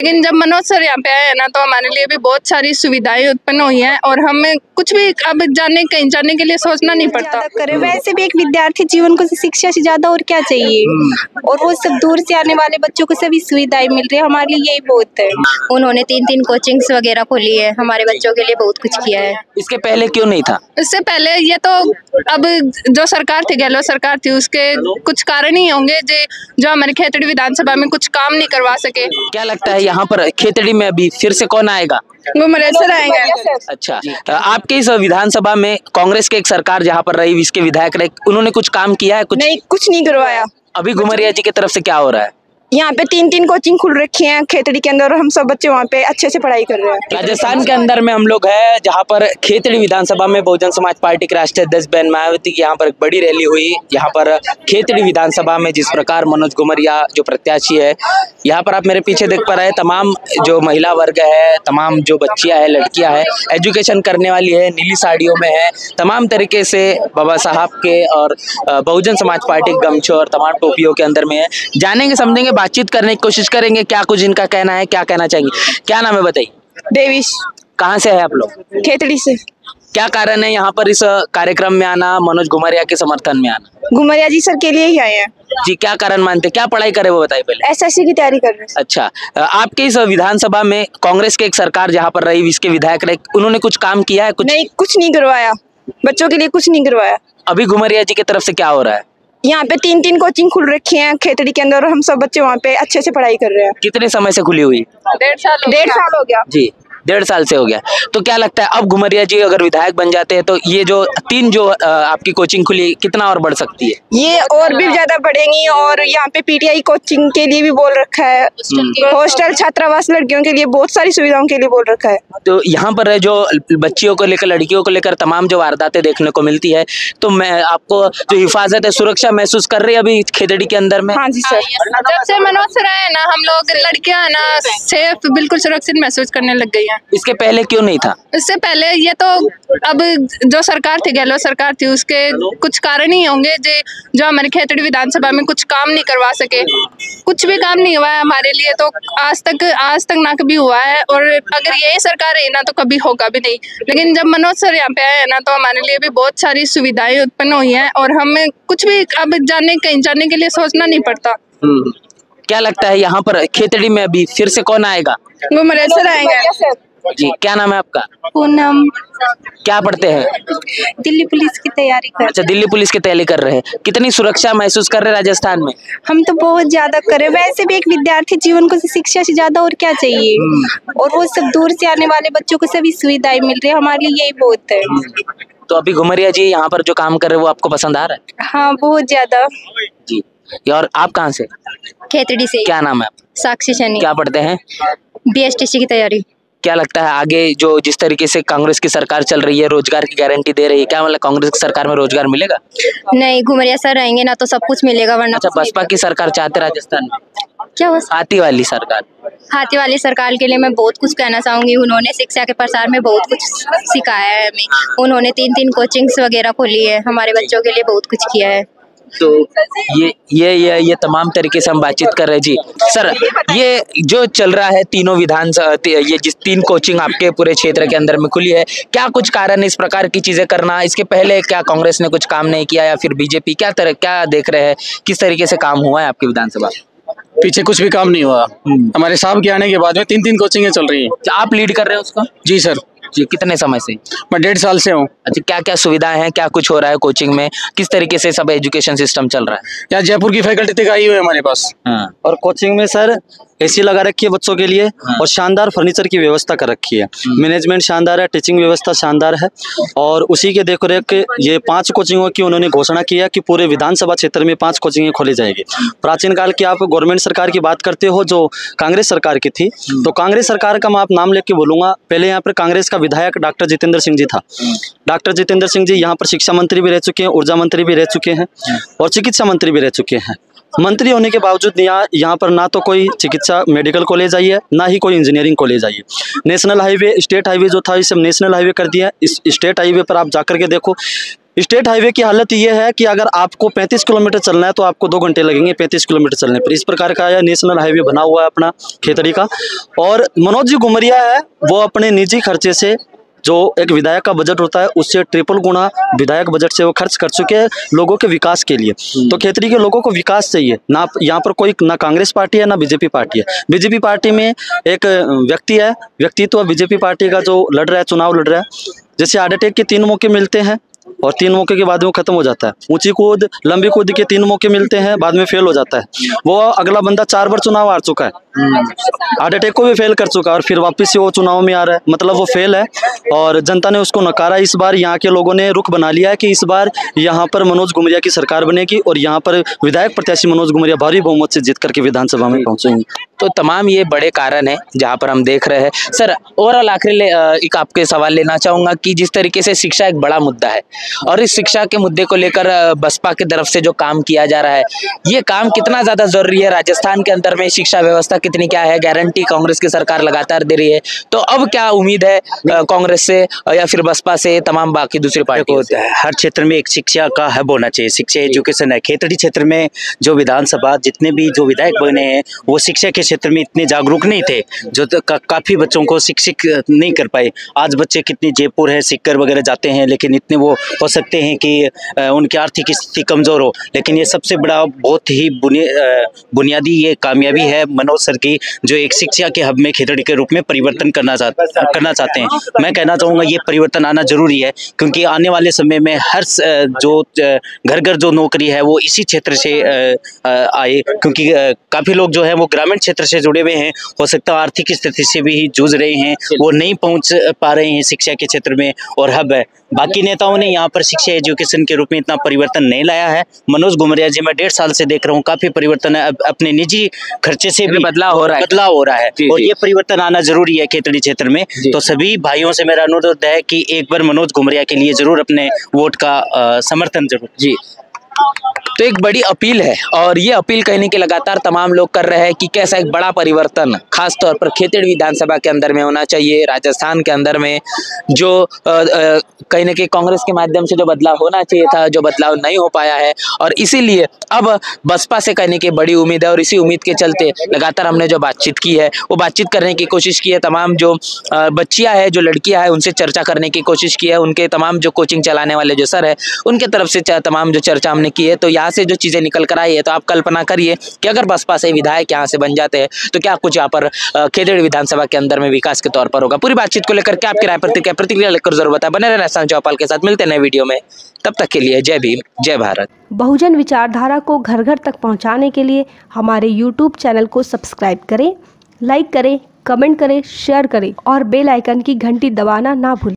लेकिन जब मनोज सर यहाँ पे आए हैं ना तो हमारे लिए भी बहुत सारी सुविधाएँ उत्पन्न हुई हैं और हमें कुछ भी अब जाने कहीं जाने के लिए सोचना नहीं पड़ता। करे। वैसे भी एक विद्यार्थी जीवन को शिक्षा से ज़्यादा और क्या चाहिए? और वो सब दूर से आने वाले बच्चों को सभी सुविधाएँ मिल रही है। हमारे लिए यही बहुत है। उन्होंने तीन तीन कोचिंग्स वगैरह खोली है। हमारे बच्चों के लिए बहुत कुछ किया है। इसके पहले क्यों नहीं था? इससे पहले ये तो अब जो सरकार थी गहलोत सरकार थी उसके कुछ कारण ही होंगे जो जो हमारे खेतड़ी विधानसभा में कुछ काम नहीं करवा सके। क्या लगता है यहाँ पर खेतड़ी में अभी फिर से कौन आएगा? वो मरेज आएँगे अच्छा आपके इस विधानसभा में कांग्रेस के एक सरकार जहाँ पर रही इसके विधायक रहे उन्होंने कुछ काम किया है? कुछ नहीं कुछ नहीं करवाया। अभी घुमरिया जी की तरफ़ से क्या हो रहा है? यहाँ पे तीन तीन कोचिंग खुल रखी हैं, खेतड़ी के अंदर और हम सब बच्चे वहाँ पे अच्छे से पढ़ाई कर रहे हैं। राजस्थान के अंदर में हम लोग हैं, जहाँ पर खेतड़ी विधानसभा में बहुजन समाज पार्टी के राष्ट्रीय अध्यक्ष बहन मायावती की यहाँ पर एक बड़ी रैली हुई। यहाँ पर खेतड़ी विधानसभा में जिस प्रकार मनोज गुमरिया जो प्रत्याशी है, यहाँ पर आप मेरे पीछे देख पा रहे हैं, तमाम जो महिला वर्ग है, तमाम जो बच्चियाँ हैं, लड़कियाँ हैं, एजुकेशन करने वाली है, नीली साड़ियों में है, तमाम तरीके से बाबा साहब के और बहुजन समाज पार्टी गमछों और तमाम टोपियों के अंदर में है। जानेंगे, समझेंगे बातचीत करने की कोशिश करेंगे? क्या कुछ इनका कहना है क्या कहना चाहेंगे? क्या नाम है बताइए? देविश। कहाँ से है आप लोग? खेतड़ी से। क्या कारण है यहाँ पर इस कार्यक्रम में आना मनोज घुमरिया के समर्थन में आना? घुमरिया जी सर के लिए ही आए हैं। जी क्या कारण मानते क्या पढ़ाई करे वो बताइए पहले। एसएससी की तैयारी कर रहे हैं। अच्छा आपके इस विधानसभा में कांग्रेस के एक सरकार जहाँ पर रही इसके विधायक रहे उन्होंने कुछ काम किया है कुछ? नहीं कुछ नहीं करवाया। बच्चों के लिए कुछ नहीं करवाया। अभी घुमरिया जी की तरफ़ से क्या हो रहा है? यहाँ पे तीन तीन कोचिंग खुल रखी हैं खेतड़ी के अंदर और हम सब बच्चे वहाँ पे अच्छे से पढ़ाई कर रहे हैं। कितने समय से खुली हुई? डेढ़ साल डेढ़ साल हो गया। जी। डेढ़ साल से हो गया। तो क्या लगता है अब घुमरिया जी अगर विधायक बन जाते हैं तो ये जो तीन जो आपकी कोचिंग खुली कितना और बढ़ सकती है? ये और भी ज़्यादा बढ़ेंगी और यहाँ पे पीटीआई कोचिंग के लिए भी बोल रखा है। हॉस्टल छात्रावास लड़कियों के लिए बहुत सारी सुविधाओं के लिए बोल रखा है। तो यहाँ पर है जो बच्चियों को लेकर लड़कियों को लेकर तमाम जो वारदातें देखने को मिलती है तो मैं आपको जो हिफाजत है सुरक्षा महसूस कर रही है अभी खेतड़ी के अंदर में? हाँ जी सर। जब से मनोज सर आए ना हम लोग लड़कियाँ है ना सेफ़ बिल्कुल सुरक्षित महसूस करने लग गई हैं। इसके पहले क्यों नहीं था? इससे पहले ये तो अब जो सरकार थी गहलोत सरकार थी उसके कुछ कारण ही होंगे जो जो हमारे खेतड़ी विधानसभा में कुछ काम नहीं करवा सके। कुछ भी काम नहीं हुआ है हमारे लिए तो आज तक आज तक ना कभी हुआ है और अगर यही सरकार है ना तो कभी होगा भी नहीं। लेकिन जब मनोज सर यहाँ पे आए हैं ना तो हमारे लिए भी बहुत सारी सुविधाएँ उत्पन्न हुई हैं और हमें कुछ भी अब जाने कहीं जाने के लिए सोचना नहीं पड़ता। हम्म। क्या लगता है यहाँ पर खेतड़ी में अभी फिर से कौन आएगा? वो मरेज सर आएँगे जी क्या नाम है आपका? पूनम क्या पढ़ते हैं? दिल्ली पुलिस की तैयारी कर अच्छा दिल्ली पुलिस की तैयारी कर रहे हैं। कितनी सुरक्षा महसूस कर रहे हैं राजस्थान में? हम तो बहुत ज़्यादा कर रहे हैं। वैसे भी एक विद्यार्थी जीवन को शिक्षा से ज़्यादा और क्या चाहिए? और वो सब दूर से आने वाले बच्चों को सभी सुविधाएँ मिल रही है। हमारे लिए यही बहुत है। तो अभी घुमरिया जी यहाँ पर जो काम कर रहे हैं वो आपको पसंद आ रहा है? हाँ बहुत ज़्यादा। जी। और आप कहाँ से? खेतड़ी से। क्या नाम है साक्षी सैनी। क्या पढ़ते हैं? बीएसटीसी की तैयारी। क्या लगता है आगे जो जिस तरीके से कांग्रेस की सरकार चल रही है रोज़गार की गारंटी दे रही है क्या मतलब कांग्रेस की सरकार में रोज़गार मिलेगा? नहीं घुमरिया सर रहेंगे ना तो सब कुछ मिलेगा वरना अच्छा बसपा की सरकार चाहते राजस्थान में? क्या हाथी वाली सरकार। हाथी वाली सरकार के लिए मैं बहुत कुछ कहना चाहूँगी। उन्होंने शिक्षा के प्रसार में बहुत कुछ सिखाया है हमें। उन्होंने तीन तीन कोचिंग्स वगैरह खोली है। हमारे बच्चों के लिए बहुत कुछ किया है। तो ये ये ये ये तमाम तरीके से हम बातचीत कर रहे हैं। जी। सर ये जो चल रहा है तीनों विधान ये जिस तीन कोचिंग आपके पूरे क्षेत्र के अंदर में खुली है क्या कुछ कारण है इस प्रकार की चीज़ें करना? इसके पहले क्या कांग्रेस ने कुछ काम नहीं किया या फिर बीजेपी क्या तरह क्या देख रहे हैं? किस तरीके से काम हुआ है आपकी विधानसभा? पीछे कुछ भी काम नहीं हुआ। हमारे साहब के आने के बाद में तीन तीन कोचिंगें चल रही हैं। अच्छा, आप लीड कर रहे हैं उसका? जी सर। जी कितने समय से? मैं डेढ़ साल से हूँ। अच्छा क्या क्या सुविधाएँ हैं? क्या कुछ हो रहा है कोचिंग में? किस तरीके से सब एजुकेशन सिस्टम चल रहा है? यहाँ जयपुर की फैकल्टी तक आई हुई है हमारे पास। हाँ। और कोचिंग में सर एसी लगा रखी है बच्चों के लिए और शानदार फर्नीचर की व्यवस्था कर रखी है। मैनेजमेंट शानदार है टीचिंग व्यवस्था शानदार है। और उसी के देखो रेख ये पाँच कोचिंगों की उन्होंने घोषणा किया कि पूरे विधानसभा क्षेत्र में पाँच कोचिंगें खोली जाएगी। प्राचीन काल की आप गवर्नमेंट सरकार की बात करते हो जो कांग्रेस सरकार की थी तो कांग्रेस सरकार का मैं आप नाम लेके बोलूँगा पहले यहाँ पर कांग्रेस का विधायक डॉक्टर जितेंद्र सिंह जी था। डॉक्टर जितेंद्र सिंह जी यहाँ पर शिक्षा मंत्री भी रह चुके हैं, ऊर्जा मंत्री भी रह चुके हैं और चिकित्सा मंत्री भी रह चुके हैं। मंत्री होने के बावजूद यहाँ यहाँ पर ना तो कोई चिकित्सा मेडिकल कॉलेज आई है, ना ही कोई इंजीनियरिंग कॉलेज आई है। नेशनल हाईवे, स्टेट हाईवे जो था, इसे नेशनल हाईवे कर दिया इस स्टेट हाईवे पर आप जाकर के देखो स्टेट हाईवे की हालत ये है कि अगर आपको 35 किलोमीटर चलना है तो आपको दो घंटे लगेंगे 35 किलोमीटर चलने पर। इस प्रकार का यह नेशनल हाईवे बना हुआ है अपना खेतड़ी का। और मनोज जी गुमरिया है वो अपने निजी खर्चे से जो एक विधायक का बजट होता है उससे ट्रिपल गुना विधायक बजट से वो खर्च कर चुके हैं लोगों के विकास के लिए। तो खेतरी के लोगों को विकास चाहिए। ना यहाँ पर कोई ना कांग्रेस पार्टी है ना बीजेपी पार्टी है। बीजेपी पार्टी में एक व्यक्ति है व्यक्तित्व बीजेपी पार्टी का जो लड़ रहा है चुनाव लड़ रहा है। जैसे हार्ट अटैक के तीन मौके मिलते हैं। और तीन मौके के बाद में खत्म हो जाता है। ऊँची कूद लंबी कूद के तीन मौके मिलते हैं बाद में फेल हो जाता है। वो अगला बंदा चार बार चुनाव हार चुका है। हार्ट अटैक को भी फेल कर चुका है और फिर वापस से वो चुनाव में आ रहा है। मतलब वो फेल है और जनता ने उसको नकारा। इस बार यहाँ के लोगों ने रुख बना लिया है कि इस बार यहाँ पर मनोज गुमरिया की सरकार बनेगी और यहाँ पर विधायक प्रत्याशी मनोज गुमरिया भारी बहुमत से जीत करके विधानसभा में पहुँचेंगे। तो तमाम ये बड़े कारण हैं जहाँ पर हम देख रहे हैं। सर ओवरऑल आखिरी एक आपके सवाल लेना चाहूँगा कि जिस तरीके से शिक्षा एक बड़ा मुद्दा है और इस शिक्षा के मुद्दे को लेकर बसपा की तरफ़ से जो काम किया जा रहा है ये काम कितना ज़्यादा ज़रूरी है? राजस्थान के अंदर में शिक्षा व्यवस्था कितनी क्या है? गारंटी कांग्रेस की सरकार लगातार दे रही है। तो अब क्या उम्मीद है कांग्रेस से या फिर बसपा से तमाम बाकी दूसरी पार्टी को हर क्षेत्र में एक शिक्षा का हब होना चाहिए। शिक्षा एजुकेशन है। खेतड़ी क्षेत्र में जो विधानसभा जितने भी जो विधायक बने हैं वो शिक्षा के क्षेत्र में इतने जागरूक नहीं थे जो का, काफ़ी बच्चों को शिक्षित नहीं कर पाए। आज बच्चे कितने जयपुर है सिक्कर वगैरह जाते हैं लेकिन इतने वो हो सकते हैं कि उनकी आर्थिक स्थिति कमज़ोर हो। लेकिन ये सबसे बड़ा, बहुत ही बुनियादी ये कामयाबी है मनोज सर की, जो एक शिक्षा के हब में खेतड़ी के रूप में परिवर्तन करना चाह, करना चाहते हैं। मैं कहना चाहूँगा, ये परिवर्तन आना ज़रूरी है, क्योंकि आने वाले समय में हर जो घर घर जो नौकरी है, वो इसी क्षेत्र से आए। क्योंकि काफ़ी लोग जो है, वो ग्रामीण क्षेत्र से जुड़े हुए हैं। हो सकता है आर्थिक स्थिति से भी जूझ रहे हैं, वो नहीं पहुँच पा रहे हैं शिक्षा के क्षेत्र में और हब है। बाकी नेताओं ने यहाँ पर शिक्षा एजुकेशन के रूप में इतना परिवर्तन नहीं लाया है। मनोज गुमरिया जी मैं डेढ़ साल से देख रहा हूँ काफ़ी परिवर्तन है। अपने निजी खर्चे से भी बदलाव हो रहा है। बदलाव हो रहा है और। ये परिवर्तन आना ज़रूरी है खेतड़ी क्षेत्र में। तो सभी भाइयों से मेरा अनुरोध है कि एक बार मनोज गुमरिया के लिए ज़रूर अपने वोट का समर्थन ज़रूर। जी। तो एक बड़ी अपील है और ये अपील कहने के लगातार तमाम लोग कर रहे हैं कि कैसा एक बड़ा परिवर्तन, खासतौर पर खेतड़ विधानसभा के अंदर में होना चाहिए, राजस्थान के अंदर में, जो कहीं ना कहीं कांग्रेस के माध्यम से जो बदलाव होना चाहिए था, जो बदलाव नहीं हो पाया है और इसीलिए अब बसपा से कहने की बड़ी उम्मीद है और इसी उम्मीद के चलते लगातार हमने जो बातचीत की है, वो बातचीत करने की कोशिश की है, तमाम जो बच्चियाँ है, जो लड़कियाँ हैं, उनसे चर्चा करने की कोशिश की है, उनके तमाम जो कोचिंग चलाने वाले जो सर है, उनके तरफ़ से तमाम जो चर्चा हमने की है तो यहाँ से जो चीज़ें निकल कर आई है तो आप कल्पना करिए कि अगर बसपा से विधायक यहाँ से बन जाते हैं तो क्या कुछ यहाँ पर खेदेड़ विधानसभा के अंदर में विकास के तौर पर होगा? पूरी बातचीत को लेकर क्या आपकी राय प्रतिक्रिया प्रतिक्रिया लेकर ज़रूर बताए। बने रहना एहसान चौपाल के साथ, मिलते नए वीडियो में। तब तक के लिए जय भीम, जय भारत। बहुजन विचारधारा को घर घर तक पहुँचाने के लिए हमारे यूट्यूब चैनल को सब्सक्राइब करें, लाइक करें, कमेंट करें, शेयर करें और बेल आइकन की घंटी दबाना ना भूलें।